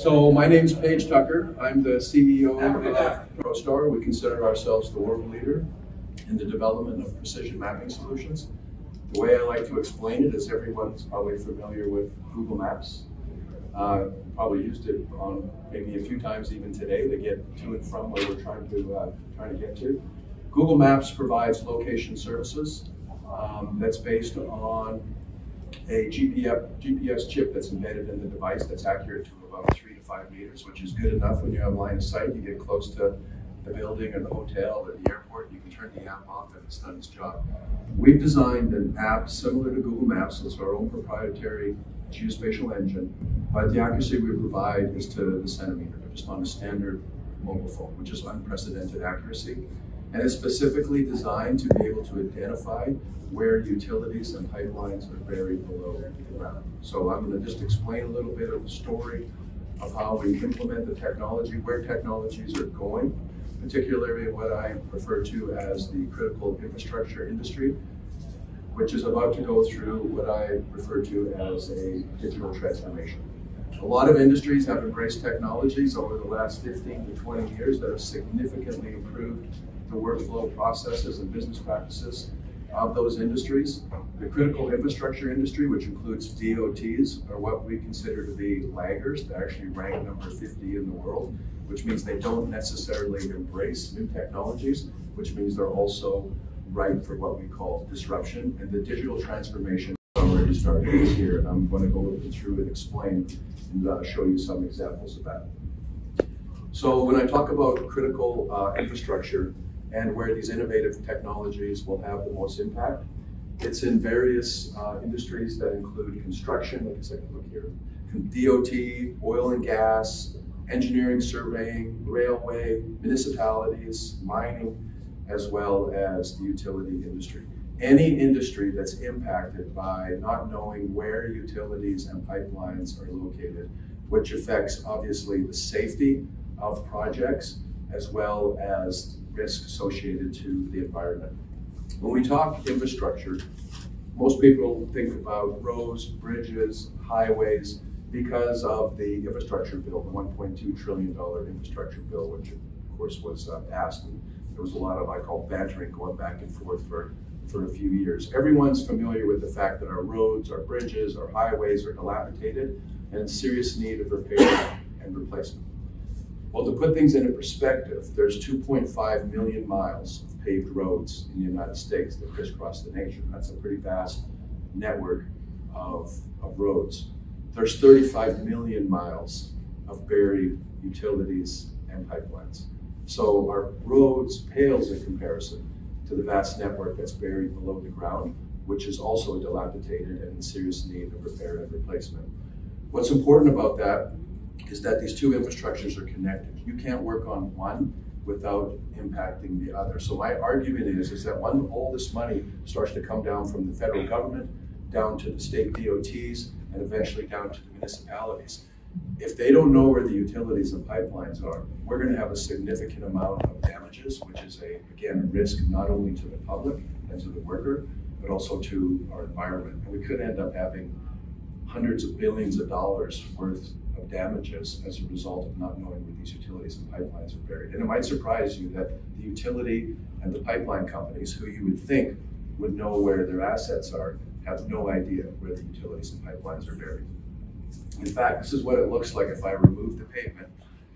So my name is Page Tucker. I'm the CEO of ProStar. We consider ourselves the world leader in the development of precision mapping solutions. The way I like to explain it is everyone's probably familiar with Google Maps. Uh, probably used it on maybe a few times even today to get to and from where we're trying to uh, trying to get to. Google Maps provides location services um, that's based on a GPS, GPS chip that's embedded in the device that's accurate to about three five meters, which is good enough when you have line of sight. You get close to the building or the hotel or the airport, you can turn the app off and it's done its job. We've designed an app similar to Google Maps. It's our own proprietary geospatial engine, but the accuracy we provide is to the centimeter, just on a standard mobile phone, which is unprecedented accuracy. And it's specifically designed to be able to identify where utilities and pipelines are buried below the ground. So I'm going to just explain a little bit of the story of how we implement the technology, where technologies are going, particularly what I refer to as the critical infrastructure industry, which is about to go through what I refer to as a digital transformation. A lot of industries have embraced technologies over the last 15 to 20 years that have significantly improved the workflow processes and business practices of those industries. The critical infrastructure industry, which includes DOTs, are what we consider to be laggers. They actually rank number 50 in the world, which means they don't necessarily embrace new technologies, which means they're also ripe for what we call disruption. And the digital transformation already started here. And I'm going to go through and explain and uh, show you some examples of that. So when I talk about critical uh, infrastructure, and where these innovative technologies will have the most impact. It's in various uh, industries that include construction, like I said, look here, DOT, oil and gas, engineering, surveying, railway, municipalities, mining, as well as the utility industry. Any industry that's impacted by not knowing where utilities and pipelines are located, which affects obviously the safety of projects as well as risk associated to the environment. When we talk infrastructure, most people think about roads, bridges, highways, because of the infrastructure bill, the $1.2 trillion infrastructure bill, which of course was uh, passed. And there was a lot of, I call bantering going back and forth for, for a few years. Everyone's familiar with the fact that our roads, our bridges, our highways are dilapidated and in serious need of repair and replacement. Well, to put things into perspective, there's 2.5 million miles of paved roads in the United States that crisscross the nation. That's a pretty vast network of, of roads. There's 35 million miles of buried utilities and pipelines. So our roads pales in comparison to the vast network that's buried below the ground, which is also dilapidated and in serious need of repair and replacement. What's important about that is that these two infrastructures are connected. You can't work on one without impacting the other. So my argument is, is that when all this money starts to come down from the federal government, down to the state DOTs, and eventually down to the municipalities, if they don't know where the utilities and pipelines are, we're going to have a significant amount of damages, which is a again a risk not only to the public and to the worker, but also to our environment. And we could end up having hundreds of billions of dollars worth damages as a result of not knowing where these utilities and pipelines are buried. And it might surprise you that the utility and the pipeline companies, who you would think would know where their assets are, have no idea where the utilities and pipelines are buried. In fact, this is what it looks like if I remove the pavement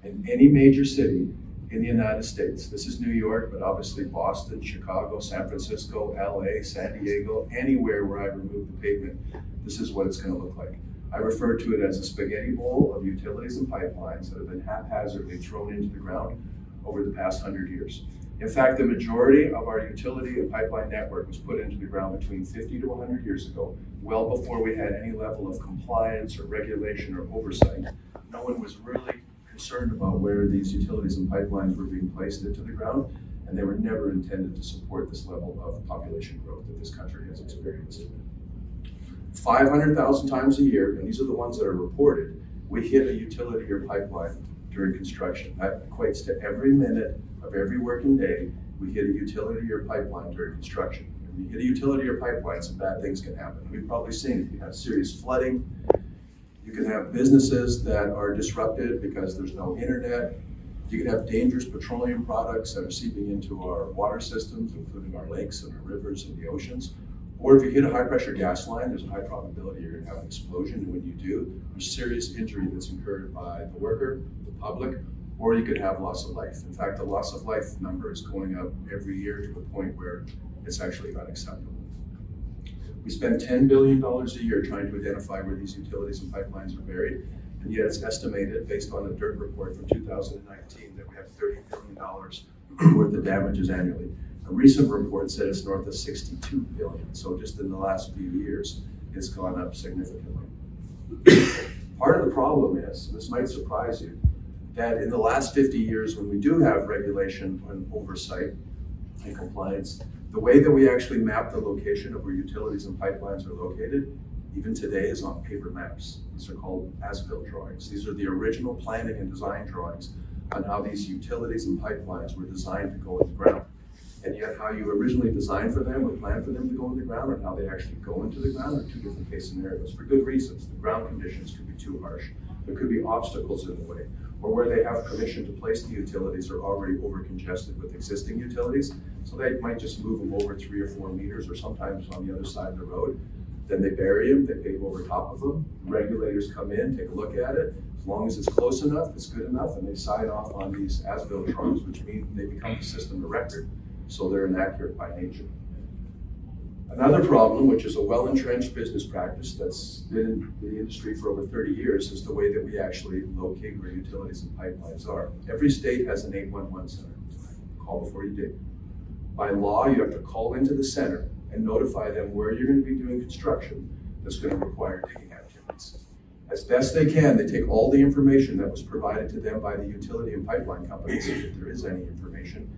in any major city in the United States. This is New York, but obviously Boston, Chicago, San Francisco, LA, San Diego, anywhere where I remove the pavement, this is what it's going to look like. I refer to it as a spaghetti bowl of utilities and pipelines that have been haphazardly thrown into the ground over the past hundred years. In fact, the majority of our utility and pipeline network was put into the ground between 50 to 100 years ago, well before we had any level of compliance or regulation or oversight. No one was really concerned about where these utilities and pipelines were being placed into the ground, and they were never intended to support this level of population growth that this country has experienced. 500,000 times a year, and these are the ones that are reported, we hit a utility or pipeline during construction. That equates to every minute of every working day, we hit a utility or pipeline during construction. If you hit a utility or pipeline, some bad things can happen. We've probably seen it. You have serious flooding, You can have businesses that are disrupted because there's no internet. You can have dangerous petroleum products that are seeping into our water systems, including our lakes and our rivers and the oceans. Or if you hit a high pressure gas line, there's a high probability you're going to have an explosion. And when you do, there's serious injury that's incurred by the worker, the public, or you could have loss of life. In fact, the loss of life number is going up every year to a point where it's actually unacceptable. We spend $10 billion a year trying to identify where these utilities and pipelines are buried, and yet it's estimated, based on a DIRT report from 2019, that we have $30 billion worth of damages annually. A recent report said it's north of 62 billion, so just in the last few years, it's gone up significantly. Part of the problem is, this might surprise you, that in the last 50 years, when we do have regulation and oversight and compliance, the way that we actually map the location of where utilities and pipelines are located, even today, is on paper maps. These are called as-built drawings. These are the original planning and design drawings on how these utilities and pipelines were designed to go in the ground. And yet how you originally designed for them or planned for them to go in the ground and how they actually go into the ground are two different case scenarios for good reasons. The ground conditions could be too harsh. There could be obstacles in the way or where they have permission to place the utilities are already over congested with existing utilities. So they might just move them over three or four meters or sometimes on the other side of the road. Then they bury them, they pave over top of them. Regulators come in, take a look at it. As long as it's close enough, it's good enough, and they sign off on these as-built drawings, which mean they become the system of record. So they're inaccurate by nature. Another problem, which is a well-entrenched business practice that's been in the industry for over 30 years, is the way that we actually locate where utilities and pipelines are. Every state has an 811 center. Call before you dig. By law, you have to call into the center and notify them where you're going to be doing construction that's going to require digging activities. As best they can, they take all the information that was provided to them by the utility and pipeline companies, if there is any information,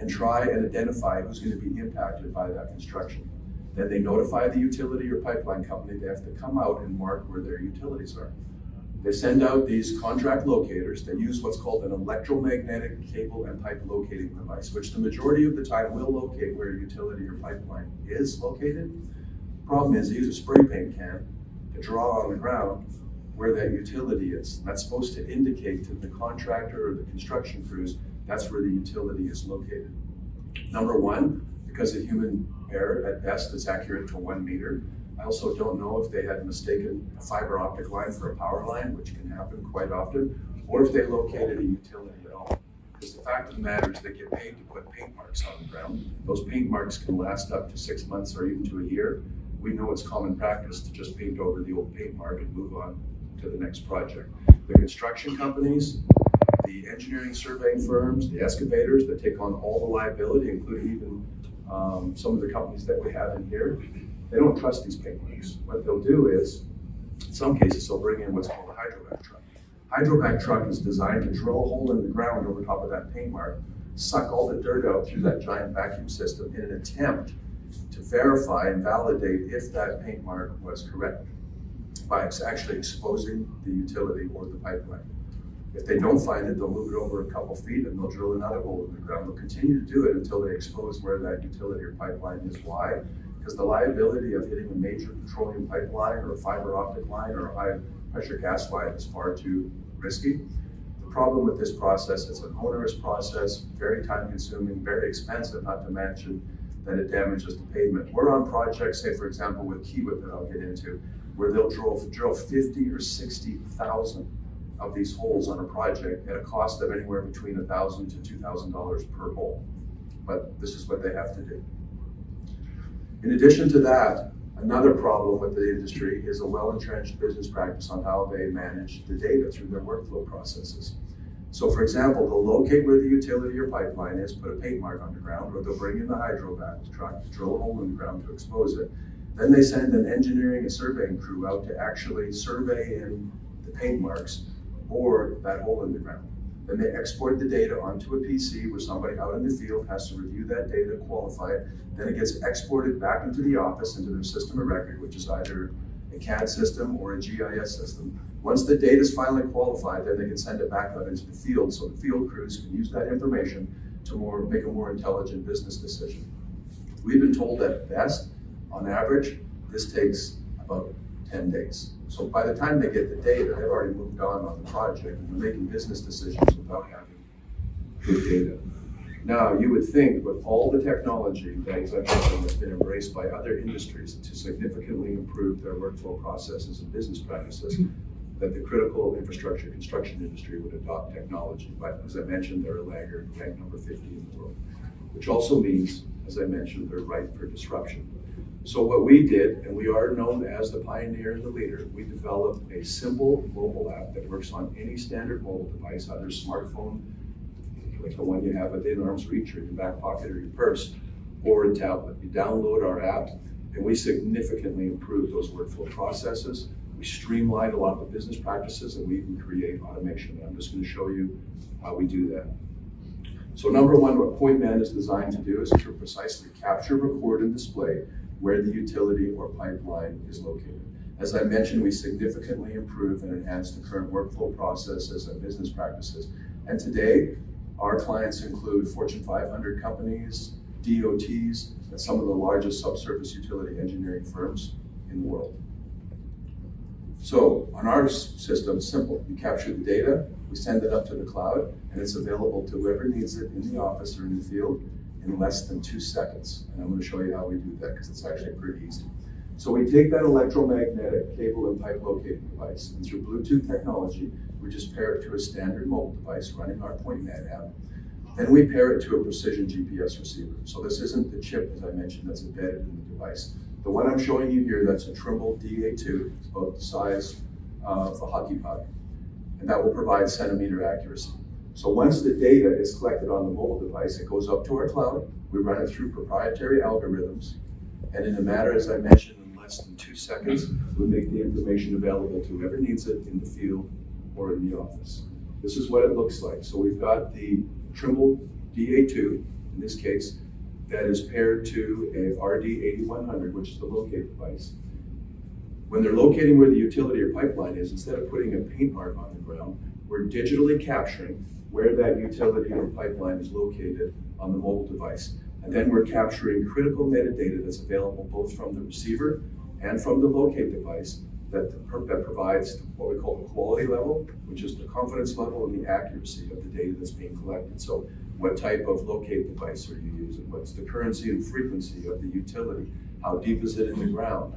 and try and identify who's going to be impacted by that construction. Then they notify the utility or pipeline company they have to come out and mark where their utilities are. They send out these contract locators. They use what's called an electromagnetic cable and pipe locating device, which the majority of the time will locate where a utility or pipeline is located. Problem is, they use a spray paint can to draw on the ground where that utility is. That's supposed to indicate to the contractor or the construction crews that's where the utility is located. Number one, because of human error, at best is accurate to one meter. I also don't know if they had mistaken a fiber optic line for a power line, which can happen quite often, or if they located a utility at all. Because the fact of the matter is they get paid to put paint marks on the ground. Those paint marks can last up to six months or even to a year. We know it's common practice to just paint over the old paint mark and move on to the next project. The construction companies, the engineering surveying firms, the excavators that take on all the liability, including even um, some of the companies that we have in here, they don't trust these marks. What they'll do is, in some cases, they'll bring in what's called a hydrovac truck. Hydrovac truck is designed to drill a hole in the ground over top of that paint mark, suck all the dirt out through that giant vacuum system in an attempt to verify and validate if that paint mark was correct by actually exposing the utility or the pipeline. If they don't find it, they'll move it over a couple feet and they'll drill another hole in the ground. They'll continue to do it until they expose where that utility or pipeline is. Why? Because the liability of hitting a major petroleum pipeline or a fiber optic line or a high pressure gas line is far too risky. The problem with this process, it's an onerous process, very time consuming, very expensive, not to mention that it damages the pavement. We're on projects, say for example with Kiewit that I'll get into, where they'll drill, drill 50 or 60,000 of these holes on a project at a cost of anywhere between 1,000 to $2,000 per hole. But this is what they have to do. In addition to that, another problem with the industry is a well-entrenched business practice on how they manage the data through their workflow processes. So for example, they'll locate where the utility or pipeline is, put a paint mark on the ground, or they'll bring in the hydrovac truck to drill a hole in the ground to expose it. Then they send an engineering and surveying crew out to actually survey in the paint marks or that hole in the ground. Then they export the data onto a PC where somebody out in the field has to review that data, qualify it. Then it gets exported back into the office, into their system of record, which is either a CAD system or a GIS system. Once the data is finally qualified, then they can send it back out into the field so the field crews can use that information to more, make a more intelligent business decision. We've been told that best, on average, this takes about 10 days. So by the time they get the data, they've already moved on on the project and they're making business decisions without having good data. Now, you would think with all the technology that, has been embraced by other industries to significantly improve their workflow processes and business practices, that the critical infrastructure construction industry would adopt technology. But as I mentioned, they're a laggard, ranked number 50 in the world, which also means, as I mentioned, they're ripe for disruption. So what we did, and we are known as the pioneer and the leader, we developed a simple mobile app that works on any standard mobile device, either smartphone, like the one you have within arm's reach or in your back pocket or your purse, or a tablet. You download our app, and we significantly improve those workflow processes. We streamline a lot of the business practices, and we even create automation. I'm just going to show you how we do that. So number one, what PointMan is designed to do is to precisely capture, record, and display where the utility or pipeline is located. As I mentioned, we significantly improve and enhance the current workflow processes and business practices. And today, our clients include Fortune 500 companies, DOTs, and some of the largest subsurface utility engineering firms in the world. So on our system, simple. We capture the data, we send it up to the cloud, and it's available to whoever needs it in the office or in the field in less than two seconds. And I'm to show you how we do that because it's actually pretty easy. So we take that electromagnetic cable and pipe locating device, and through Bluetooth technology, we just pair it to a standard mobile device running our PointMan app. Then we pair it to a precision GPS receiver. So this isn't the chip, as I mentioned, that's embedded in the device. The one I'm showing you here, that's a Trimble DA2. It's about the size of a hockey puck. And that will provide centimeter accuracy. So once the data is collected on the mobile device, it goes up to our cloud. We run it through proprietary algorithms. And in a matter, as I mentioned, in less than two seconds, we make the information available to whoever needs it in the field or in the office. This is what it looks like. So we've got the Trimble DA2, in this case, that is paired to a RD8100, which is the locate device. When they're locating where the utility or pipeline is, instead of putting a paint mark on the ground, we're digitally capturing where that utility or pipeline is located on the mobile device. And then we're capturing critical metadata that's available both from the receiver and from the locate device that, that provides what we call the quality level, which is the confidence level and the accuracy of the data that's being collected. So what type of locate device are you using? What's the currency and frequency of the utility? How deep is it in the ground?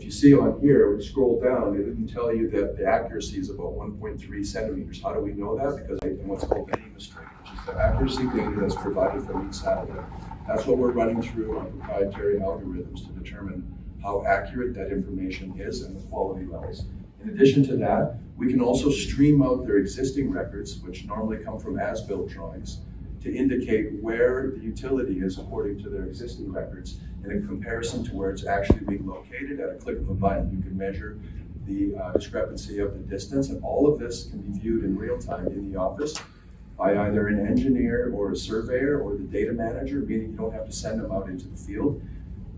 If you see on here, we scroll down, it didn't tell you that the accuracy is about 1.3 centimeters. How do we know that? Because in what's called the NMEA string, which is the accuracy data that's provided from each satellite. That's what we're running through our proprietary algorithms to determine how accurate that information is and the quality levels. In addition to that, we can also stream out their existing records, which normally come from as-built drawings, to indicate where the utility is according to their existing records in a comparison to where it's actually being located at a click of a button. You can measure the uh, discrepancy of the distance, and all of this can be viewed in real time in the office by either an engineer or a surveyor or the data manager, meaning you don't have to send them out into the field.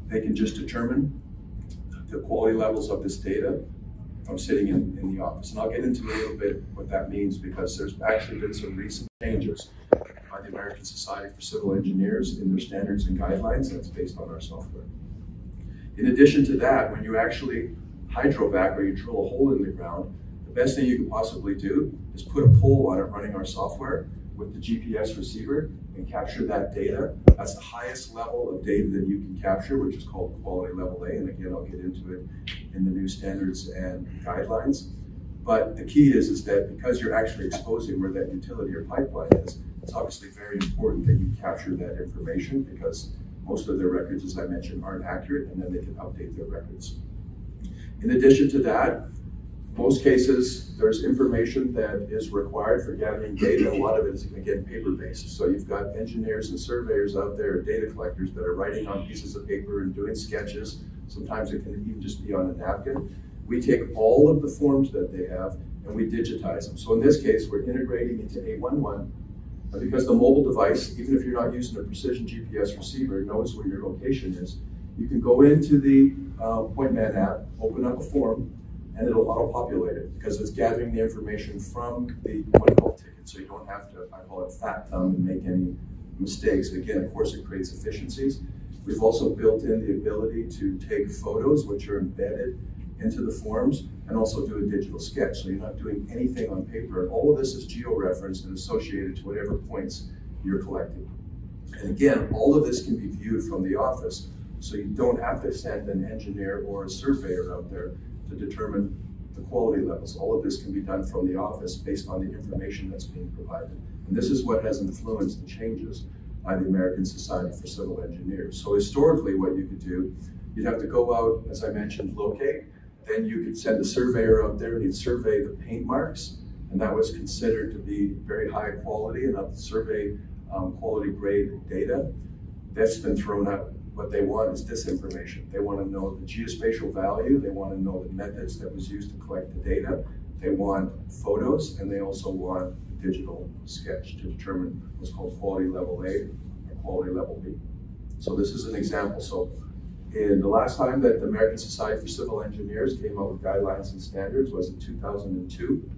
They can just determine the quality levels of this data from sitting in, in the office. And I'll get into a little bit what that means because there's actually been some recent changes American Society for Civil Engineers in their standards and guidelines that's based on our software. In addition to that, when you actually hydrovac or you drill a hole in the ground, the best thing you can possibly do is put a pole on it running our software with the GPS receiver and capture that data. That's the highest level of data that you can capture, which is called quality level A. And again, I'll get into it in the new standards and guidelines. But the key is, is that because you're actually exposing where that utility or pipeline is, it's obviously very important that you capture that information because most of their records, as I mentioned, aren't accurate and then they can update their records. In addition to that, most cases, there's information that is required for gathering data. A lot of it is, again, paper-based. So you've got engineers and surveyors out there, data collectors that are writing on pieces of paper and doing sketches. Sometimes it can even just be on a napkin. We take all of the forms that they have and we digitize them. So in this case, we're integrating into 811 because the mobile device, even if you're not using a precision GPS receiver, knows where your location is. You can go into the uh, PointMan app, open up a form, and it'll auto-populate it because it's gathering the information from the point call ticket. So you don't have to, I call it fat thumb and make any mistakes. Again, of course, it creates efficiencies. We've also built in the ability to take photos, which are embedded into the forms and also do a digital sketch. So you're not doing anything on paper. All of this is geo-referenced and associated to whatever points you're collecting. And again, all of this can be viewed from the office. So you don't have to send an engineer or a surveyor out there to determine the quality levels. All of this can be done from the office based on the information that's being provided. And this is what has influenced the changes by the American Society for Civil Engineers. So historically, what you could do, you'd have to go out, as I mentioned, locate, then you could send a surveyor out there and he'd survey the paint marks, and that was considered to be very high quality and up survey um, quality grade data. That's been thrown out. What they want is disinformation. They want to know the geospatial value. They want to know the methods that was used to collect the data. They want photos, and they also want a digital sketch to determine what's called quality level A or quality level B. So this is an example. So in the last time that the American Society for Civil Engineers came out with guidelines and standards was in 2002.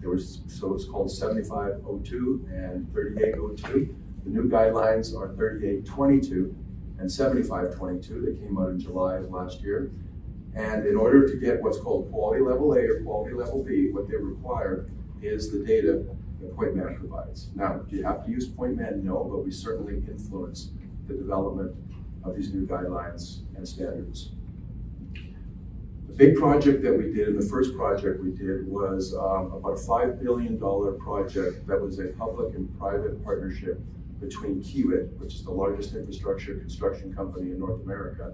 There was, so it's called 7502 and 3802. The new guidelines are 3822 and 7522. They came out in July of last year. And in order to get what's called quality level A or quality level B, what they require is the data that PointMan provides. Now, do you have to use PointMan? No, but we certainly influence the development of these new guidelines and standards. The big project that we did, and the first project we did, was um, about a $5 billion project that was a public and private partnership between Kiewit, which is the largest infrastructure construction company in North America,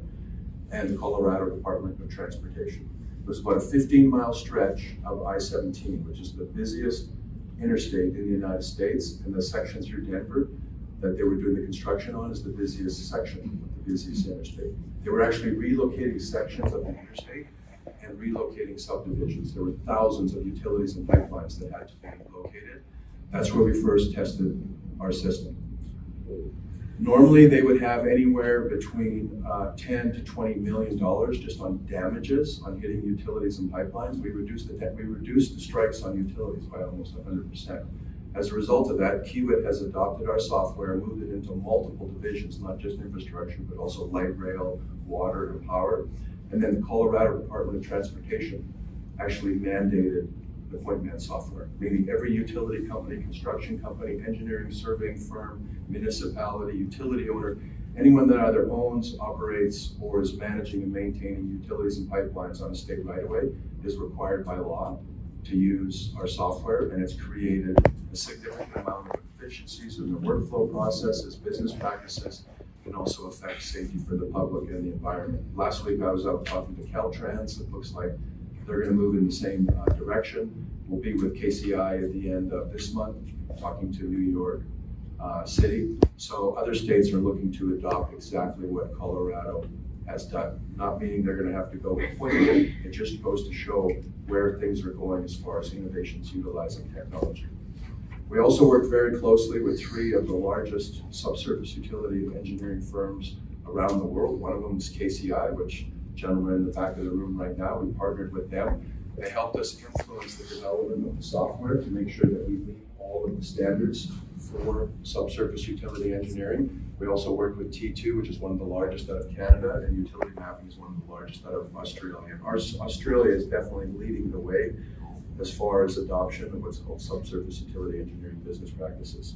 and the Colorado Department of Transportation. It was about a 15 mile stretch of I-17, which is the busiest interstate in the United States, and the section through Denver that they were doing the construction on is the busiest section, busiest interstate. They were actually relocating sections of the interstate and relocating subdivisions. There were thousands of utilities and pipelines that had to be located. That's where we first tested our system. Normally, they would have anywhere between uh, 10 to 20 million dollars just on damages on hitting utilities and pipelines. We reduced the we reduced the strikes on utilities by almost 100 percent. As a result of that, Kiewit has adopted our software and moved it into multiple divisions, not just infrastructure, but also light rail, water, and power. And then the Colorado Department of Transportation actually mandated the PointMan software, meaning every utility company, construction company, engineering surveying firm, municipality, utility owner, anyone that either owns, operates, or is managing and maintaining utilities and pipelines on a state right of way is required by law to use our software, and it's created a significant amount of efficiencies in the workflow processes, business practices, can also affect safety for the public and the environment. Last week I was out talking to Caltrans. It looks like they're going to move in the same uh, direction. We'll be with KCI at the end of this month, talking to New York uh, City. So other states are looking to adopt exactly what Colorado has done. Not meaning they're going to have to go with it. It just goes to show where things are going as far as innovations utilizing technology. We also work very closely with three of the largest subsurface utility engineering firms around the world. One of them is KCI, which gentlemen in the back of the room right now, we partnered with them. They helped us influence the development of the software to make sure that we meet all of the standards for subsurface utility engineering. We also work with T2, which is one of the largest out of Canada, and utility mapping is one of the largest out of Australia. Our, Australia is definitely leading the way as far as adoption of what's called subsurface utility engineering business practices.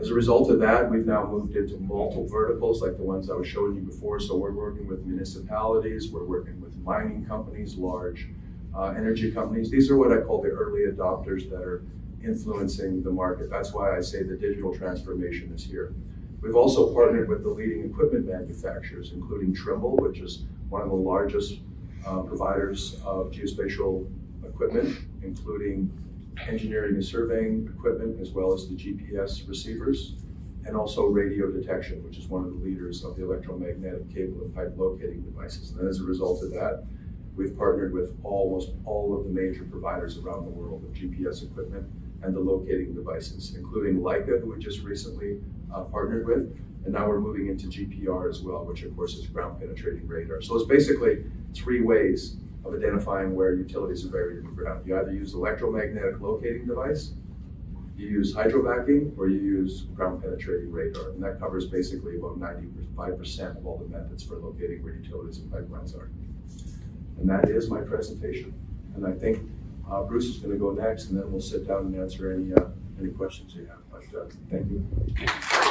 As a result of that, we've now moved into multiple verticals like the ones I was showing you before. So we're working with municipalities, we're working with mining companies, large uh, energy companies. These are what I call the early adopters that are influencing the market. That's why I say the digital transformation is here. We've also partnered with the leading equipment manufacturers, including Trimble, which is one of the largest uh, providers of geospatial equipment, including engineering and surveying equipment, as well as the GPS receivers, and also Radiodetection, which is one of the leaders of the electromagnetic cable and pipe locating devices. And as a result of that, we've partnered with almost all of the major providers around the world of GPS equipment and the locating devices, including Leica, who we just recently uh, partnered with, and now we're moving into GPR as well, which of course is ground penetrating radar. So it's basically three ways of identifying where utilities are buried in the ground. You either use electromagnetic locating device, you use hydrovacking, or you use ground penetrating radar. And that covers basically about 95% of all the methods for locating where utilities and pipelines are. And that is my presentation. And I think uh, Bruce is going to go next, and then we'll sit down and answer any, uh, any questions you have. But uh, thank you.